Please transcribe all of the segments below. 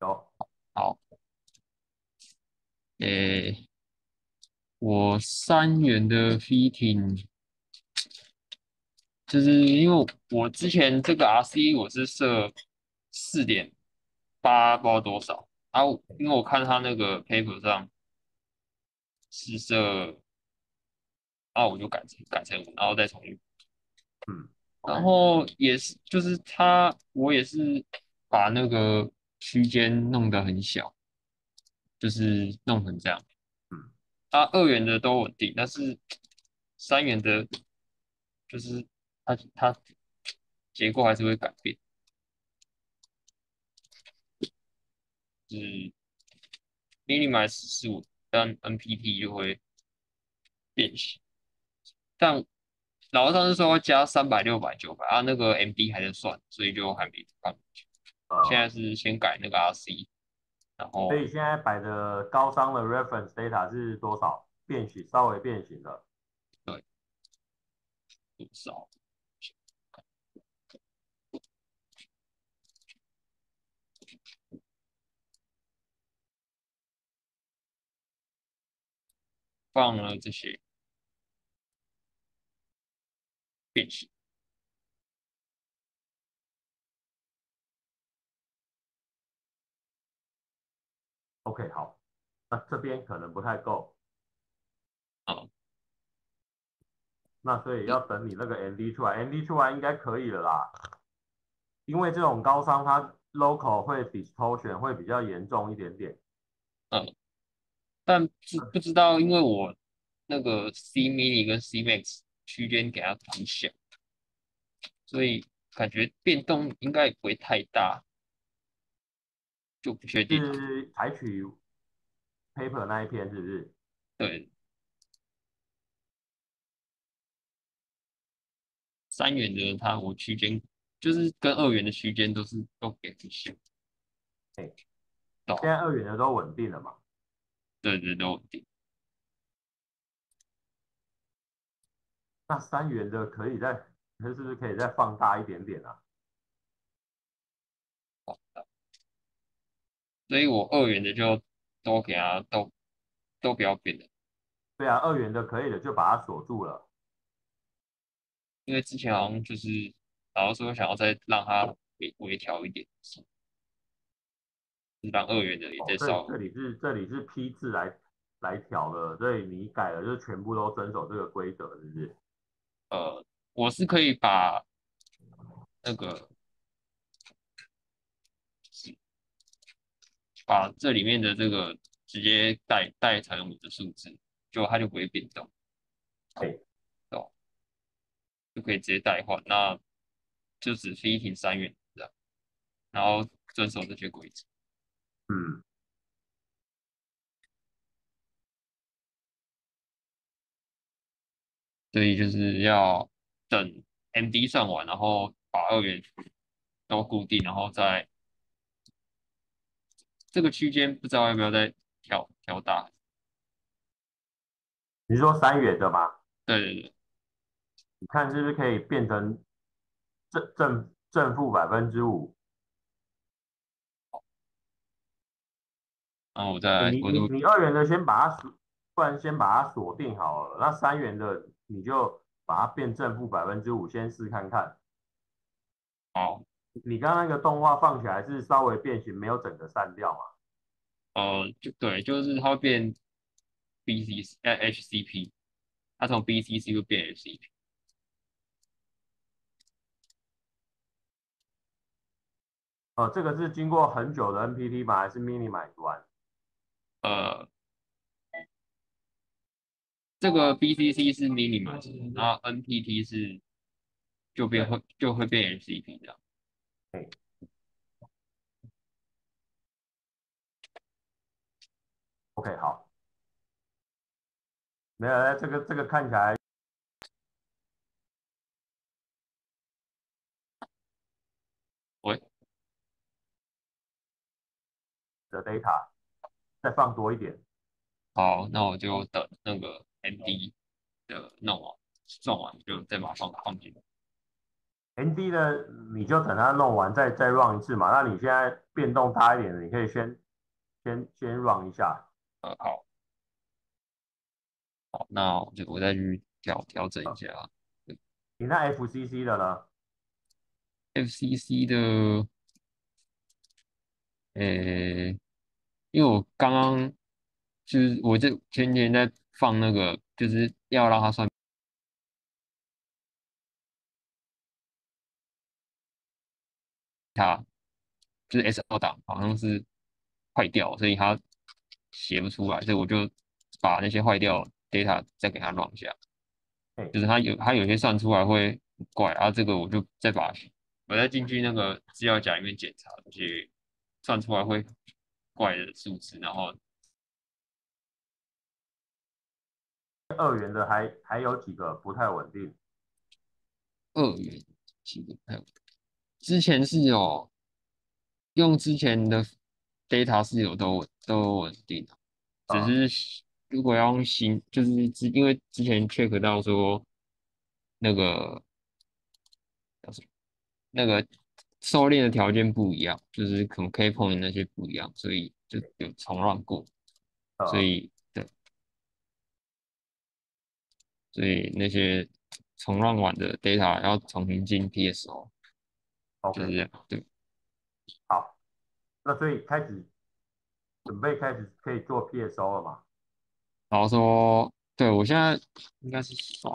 有，好，诶，我三元的 fitting，就是因为我之前这个 RC 我是设四点八，不知道多少啊，因为我看他那个 paper 上是设，啊，我就改成改成五，然后再重新，嗯，然后也是就是他，我也是把那个区间弄得很小，就是弄成这样。嗯，它，二元的都稳定，但是三元的，就是它它结构还是会改变，是 minimize 十五，但 NPT 就会变形。但老师上次说要加三百、六百、九百啊，那个 MD 还在算，所以就还没放进去。呃，现在是先改那个 RC，然后所以现在摆的高商的 reference data 是多少？变形，稍微变形的。多少？放了这些变形，OK，好，那这边可能不太够。好，那所以要等你那个 MD 出来，MD 出来应该可以了啦。因为这种高商它 local 会 distortion 会比较严重一点点。嗯但不不知道，因为我那个 C mini 跟 C max 区间给它很小，所以感觉变动应该也不会太大，就不确定。是采取 paper 那一篇是不是？对，三元的它我区间就是跟二元的区间都是都给很小，对懂现在二元的都稳定了嘛？对对都稳定。那三元的可以再，是不是可以再放大一点点啊？所以我二元的就都给它都都不要变了，对啊，二元的可以的就把它锁住了。因为之前好像就是然后说想要再让它微微调一点，让二元的也哦，再稍这这里是这里是批次来来调的，所以你改了就全部都遵守这个规则，是不是？呃，我是可以把那个把这里面的这个直接代代成你的数字，就它就不会变动，对，哦，就可以直接代换，那就只 fitting 三元这样，然后遵守这些规则。嗯，所以就是要等 MD 算完，然后把二元都固定，然后再这个区间不知道要不要再调调大。你是说三元的吗？对对对，你看是不是可以变成正正正负百分之五？然后我再你你二元的先把它锁，不然先把它锁定好了。那三元的你就把它变正负百分之五，先试看看。好你刚刚那个动画放起来是稍微变形，没有整个散掉嘛？呃就对，就是它会变 BC 呃 HCP，它从 BCC 会变 HCP。呃，这个是经过很久的 NPT 吗？还是 mini 买完？呃，这个 BCC 是 minimum，然后 NPT 是就变会就会变 HCP 这样。OK，好。没有，这个这个看起来喂，的 data 再放多一点。好，那我就等那个 MD 的弄完算完，就再马上放进来。ND 的你就等它弄完再再 run 一次嘛。那你现在变动大一点的，你可以先先先 run 一下。呃，好，好，那我就我再去调调整一下。你那 FCC 的呢？FCC 的，呃，因为我刚刚就是我这前天在放那个，就是要让它算。它就是 S O 档好像是坏掉，所以它写不出来，所以我就把那些坏掉 data 再给它 run 一下，就是它有它有些算出来会怪，然后这个我就再把我再进去那个资料夹里面检查这些算出来会怪的数字，然后二元的还还有几个不太稳定，二元几个还有。之前是有用之前的 data 是有都都稳定的，只是如果要用新，就是之因为之前 check 到说那个叫什么那个收敛的条件不一样，就是可能 K point 那些不一样，所以就有重乱过，所以对，所以那些重乱完的 data 要重新进 PSO。OK，对，好，那所以开始准备开始可以做 PSO 了嘛？然后说，对我现在应该是刷，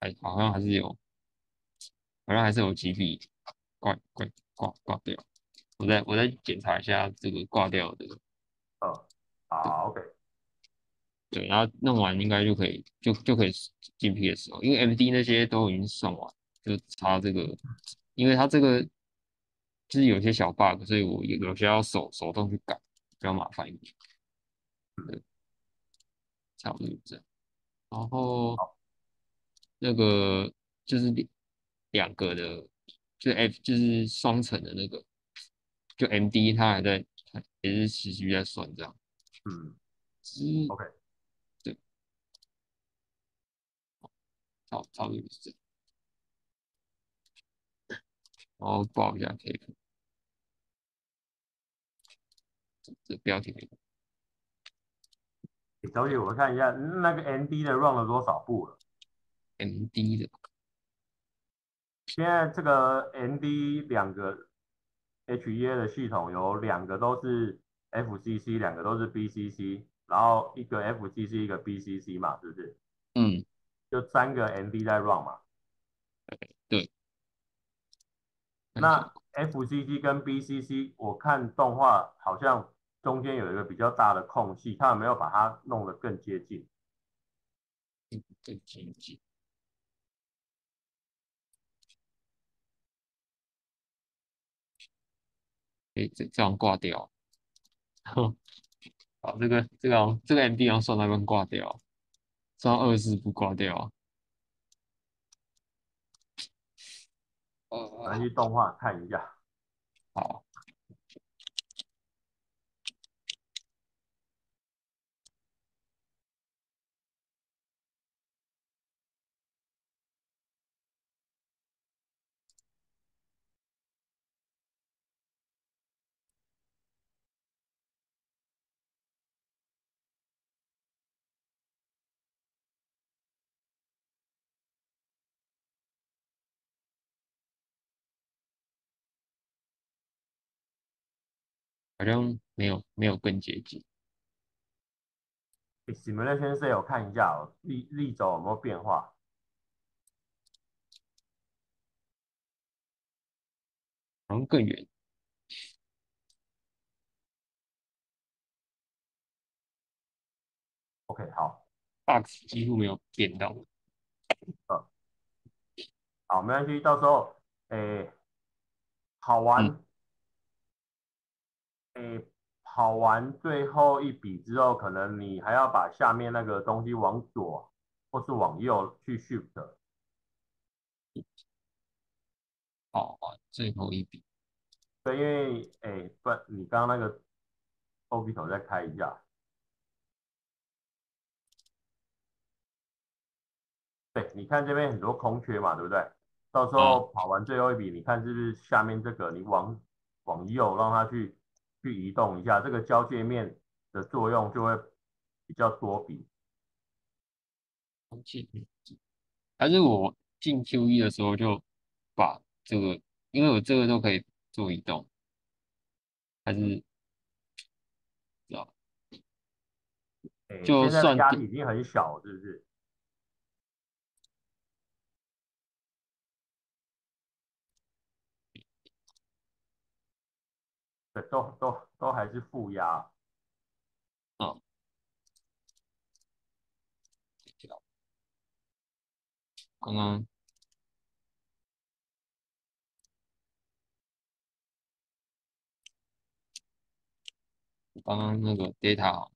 哎，好像还是有，好像还是有几笔。挂挂挂挂掉，我再我再检查一下这个挂掉的。哦，好，OK。对，然后弄完应该就可以，就就可以进 PS 哦，因为 MD 那些都已经算完，就差这个，因为它这个就是有些小 bug，所以我有有些要手手动去改，比较麻烦一点。对，差不多这样。然后那个就是两两个的。就 F 就是双层的那个，就 MD 它还在，也是持续在算这样。嗯，嗯，OK，对，好，差不多是这样。然后报一下 K，这标题。小姐，我看一下那个 MD 的 run 了多少步了？MD 的。现在这个 ND 两个 HEA 的系统有两个都是 FCC，两个都是 BCC，然后一个 FCC 一个 BCC 嘛，是不是？嗯，就三个 ND 在 run 嘛。对。那 FCC 跟 BCC，我看动画好像中间有一个比较大的空隙，它有没有把它弄得更接近？更接近。这这样挂掉，好，这个这个这个 MD 要算那边挂掉，算二四不挂掉。呃，来去动画看一下。好。好像没有没有更接近。Simulation 我看一下哦，力力轴有没有变化？好像更远。OK，好，Box 几乎没有变到。嗯，好，没关系，到时候诶，好玩。诶，跑完最后一笔之后，可能你还要把下面那个东西往左或是往右去 shift。好，最后一笔。对，因为哎，不，你刚刚那个 O B 头再开一下。对，你看这边很多空缺嘛，对不对？到时候跑完最后一笔，你看是不是下面这个，你往往右让它去去移动一下，这个交界面的作用就会比较多笔。还是我进 Q 一的时候就把这个，因为我这个都可以做移动，还是知道？就算压力已经很小，是不是？对，都都都还是负压。嗯。刚刚刚刚那个 data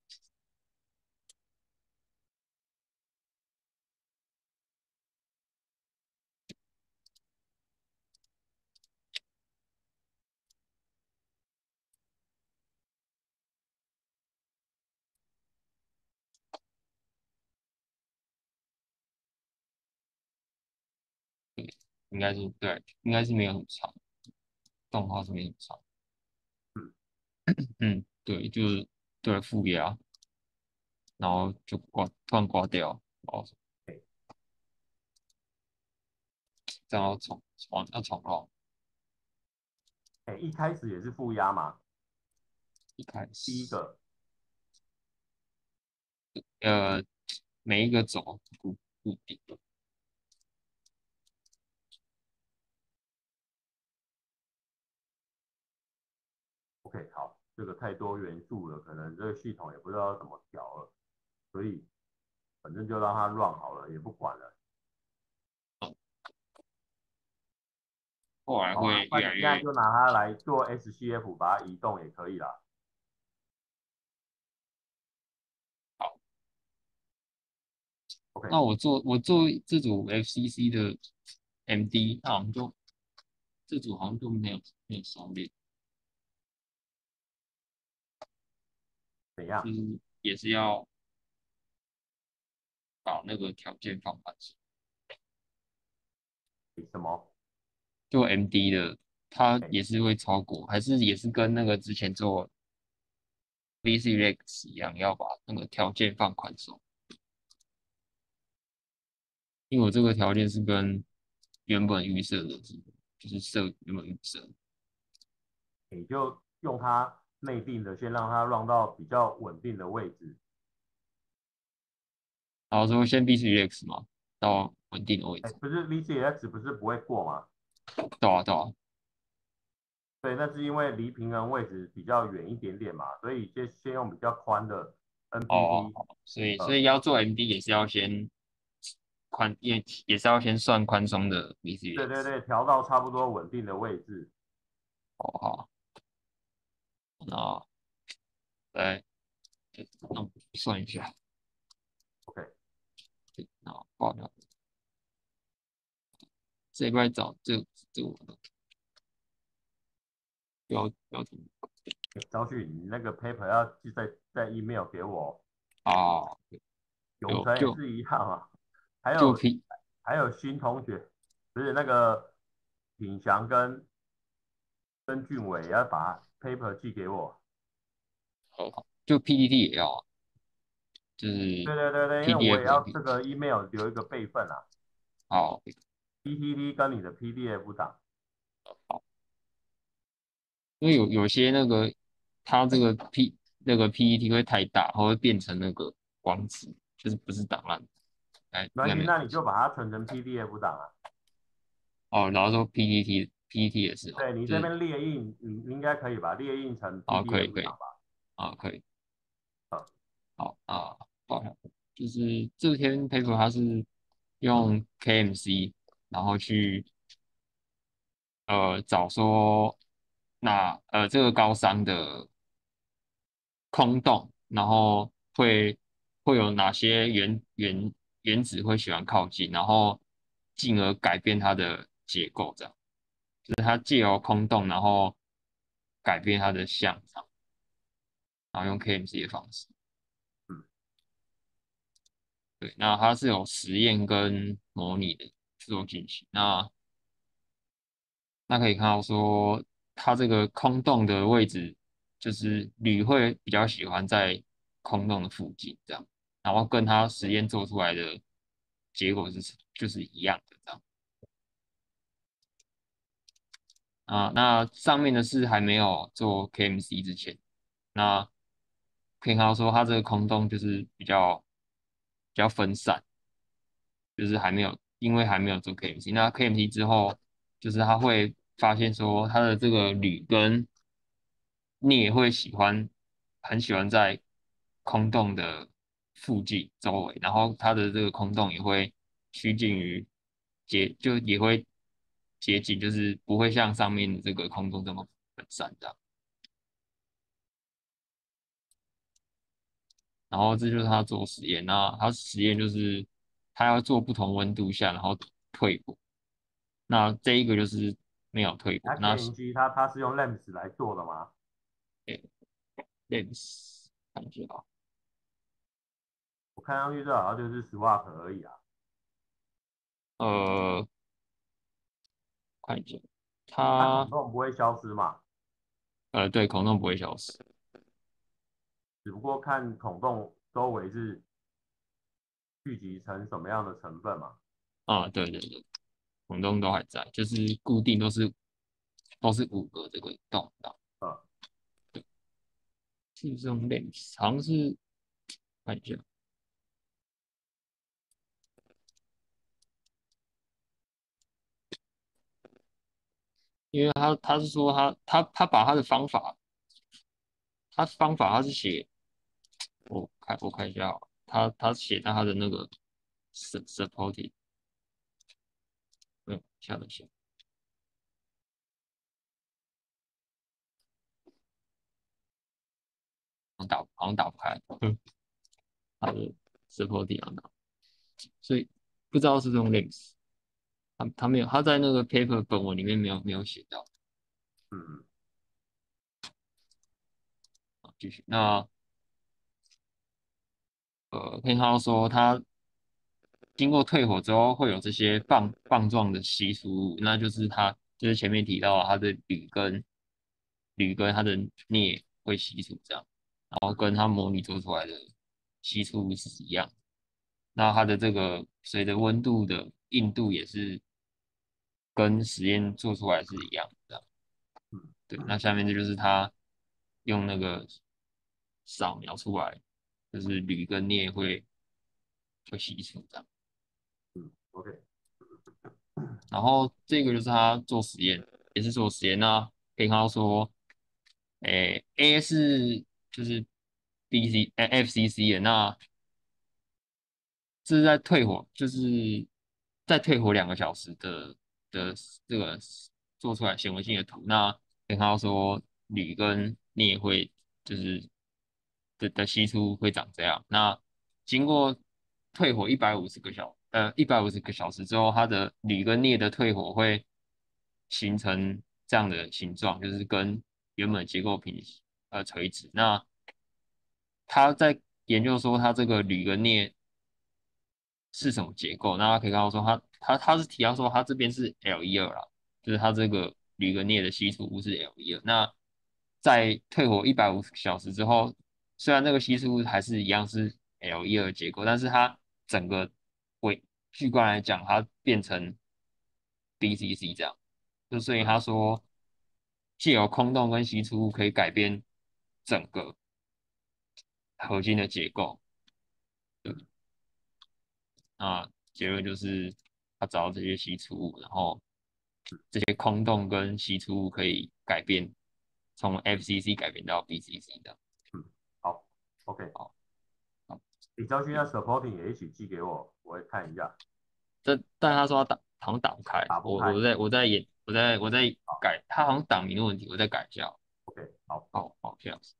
应该是对，应该是没有很长，动画是没很长。嗯，对，就是对负压，然后就挂突然挂掉，哦，这样要重重要重哦。哎，一开始也是负压嘛？一开始第一个，呃，每一个轴固固定好，这个太多元素了，可能这个系统也不知道怎么调了，所以反正就让它乱好了，也不管了。后来会越来越。现在就拿它来做 SCF，把它移动也可以啦。好，OK。那我做我做这组 FCC 的 MD，那我们就这组好像就没有没有熟练。怎样？嗯，也是要把那个条件放宽。什么？就 MD 的，它也是会超过，还是也是跟那个之前做 VCX 一样，要把那个条件放宽松。因为我这个条件是跟原本预设的，就是设原本预设。你就用它。内定的先让它 run 到比较稳定的位置，然后说先 B C X 嘛，到稳定的位置。不是 B C X 不是不会过吗？对啊对啊。对，那是因为离平衡位置比较远一点点嘛，所以先先用比较宽的 NPD。哦，所以所以要做 MD 也是要先宽，也也是要先算宽松的 VCX。对对对，调到差不多稳定的位置。哦好。那来，那算一下，OK，那报掉，这块找这这我的标标题。张旭，你那个 paper 要寄在在 email 给我啊，永成也是一样啊，还有还有新同学，不是那个品祥跟跟俊伟要把。Paper 寄给我，好，就 PPT 也要，就是对对对对，因为我也要这个 email 留一个备份啊。好，PPT 跟你的 PDF 档。好，因为有有些那个它这个 P 那个 PPT 会太大，它会变成那个光子，就是不是档案。哎，那那你就把它存成 PDF 档啊。哦，然后说 PPT。PPT 也是，对你这边列印，你应该可以吧？列印成 PPT 可以可以吧？啊，可以。好，好啊，好，就是这篇 paper 它是用 KMC，然后去呃找说那呃这个高商的空洞，然后会会有哪些原原原子会喜欢靠近，然后进而改变它的结构这样。就是它借由空洞，然后改变它的像，然后用 KMC 的方式。嗯对，那它是有实验跟模拟的做进行。那那可以看到说，它这个空洞的位置，就是铝会比较喜欢在空洞的附近这样，然后跟它实验做出来的结果是就是一样的这样。啊，那上面的是还没有做 KMC 之前，那可以看到说它这个空洞就是比较比较分散，就是还没有，因为还没有做 KMC。那 KMC 之后，就是它会发现说它的这个铝跟镍会喜欢很喜欢在空洞的附近周围，然后它的这个空洞也会趋近于接，就也会。接近就是不会像上面的这个空中这么分散的。然后这就是他做实验，那他实验就是他要做不同温度下，然后退火。那这一个就是没有退火。那机它它是用 lens 来做的吗？对看一下啊。我看上去这好像就是 swap 而已啊。呃。看一下，它孔洞不会消失嘛？呃，对，孔洞不会消失，只不过看孔洞周围是聚集成什么样的成分嘛？啊，对对对，孔洞都还在，就是固定都是都是五个这个洞的。啊，对，是这种类似，好像是看一下。因为他他是说他他他把他的方法，他方法他是写，我看我看一下，他他写在他的那个 supported，嗯，下等下，打好像打不开，嗯 他的 supported 啊，所以不知道是这种 links。他他没有，他在那个 paper 本文里面没有没有写到。嗯，好，继续。那呃，可以看到说，他经过退火之后，会有这些棒棒状的稀疏物，那就是他就是前面提到它的铝跟铝跟它的镍会稀疏这样，然后跟它模拟做出来的稀疏物是一样。那它的这个随着温度的硬度也是跟实验做出来是一样的，嗯，对。那下面这就是他用那个扫描出来，就是铝跟镍会会吸出这样，嗯，OK。然后这个就是他做实验，也是做实验那可以看到说，诶，A 是就是 BC 诶 FCC 的那。这是在退火，就是再退火两个小时的的这个做出来显微镜的图。那跟他说铝跟镍会就是的的析出会长这样。那经过退火一百五十个小呃一百五十个小时之后，它的铝跟镍的退火会形成这样的形状，就是跟原本结构平呃垂直。那他在研究说，它这个铝跟镍。是什么结构？那他可以看到说，他他他是提到说，他这边是 L 一二啦，就是他这个铝跟镍的稀疏物是 L 一二。那在退火一百五十小时之后，虽然那个稀疏物还是一样是 L 一二结构，但是它整个为巨观来讲，它变成 BCC 这样。就所以他说，借由空洞跟稀疏物可以改变整个合金的结构。那结论就是，他找到这些吸出物，然后这些空洞跟吸出物可以改变，从 FCC 改变到 BCC 的。嗯，好，OK，好，好，李昭勋，那 supporting 也一起寄给我，我会看一下。这，但他说他打好像打不开，我我在我在演，我在我在改，他好像档名的问题，我再改一下。OK，好，好，好，这样子。